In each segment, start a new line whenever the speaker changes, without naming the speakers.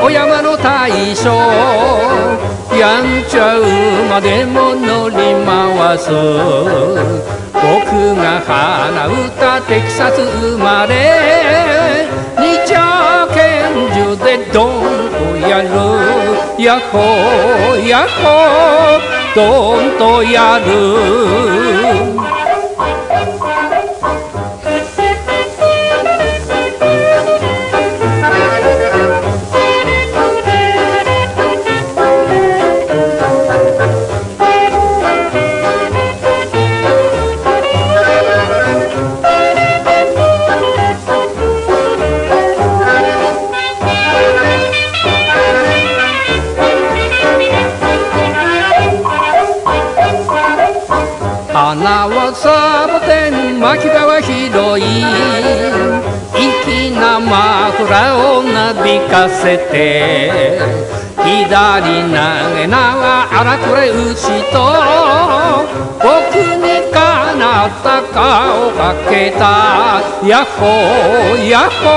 お山の大将。やんちゃ馬でも乗り回す僕が花歌テキサス生まれ。二丁拳銃でドンとやるヤッホーヤッホードンとやる。花はサボテン巻き場は広い。粋なマフラーをなびかせて左投げ縄荒くれ打ちと僕にかなった顔かけたヤッホーヤッホ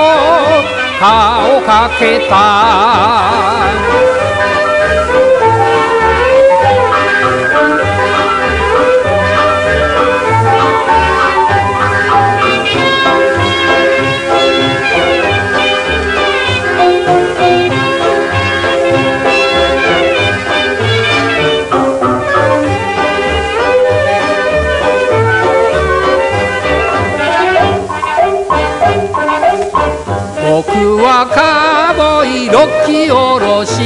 ー顔かけた。はカーボイロッキーおろし。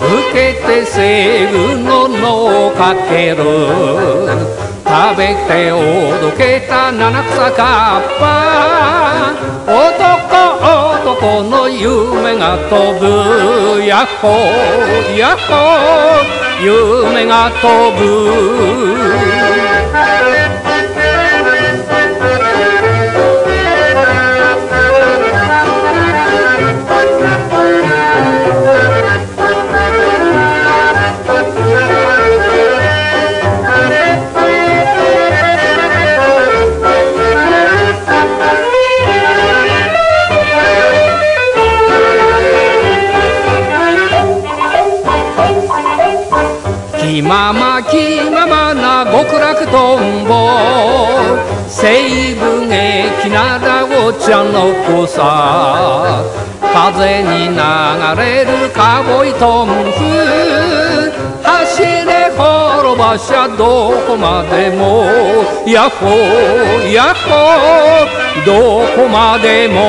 受けて西武の脳をかける。食べておどけた七草かっぱ。男男の夢が飛ぶ。ヤッホーヤッホー。夢が飛ぶ。気まま気ままな極楽とんぼ。西部劇ならお茶の子さ。風に流れるカボイトンフ。走れ滅ばしゃどこまでも。ヤッホーヤッホーどこまでも。